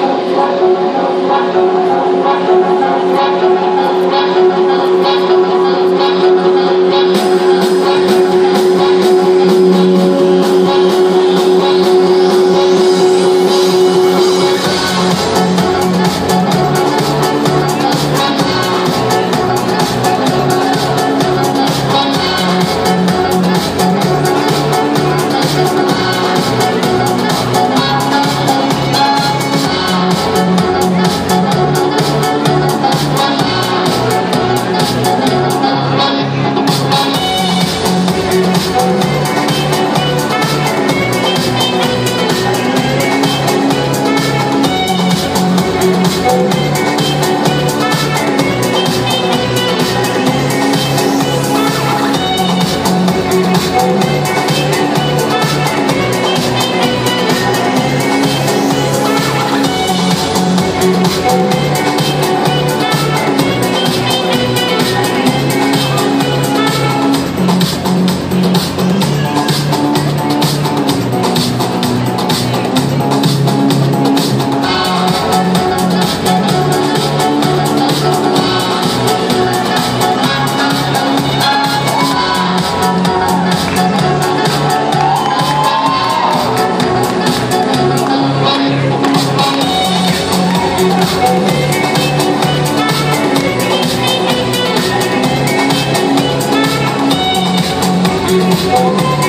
Música home.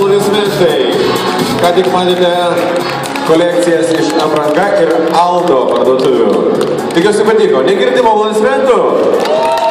aplodismentai. Ką tik matėte kolekcijas iš Abranga ir Aldo parduotuvių. Tikiuosi patiko. Negirdimo aplodismentų?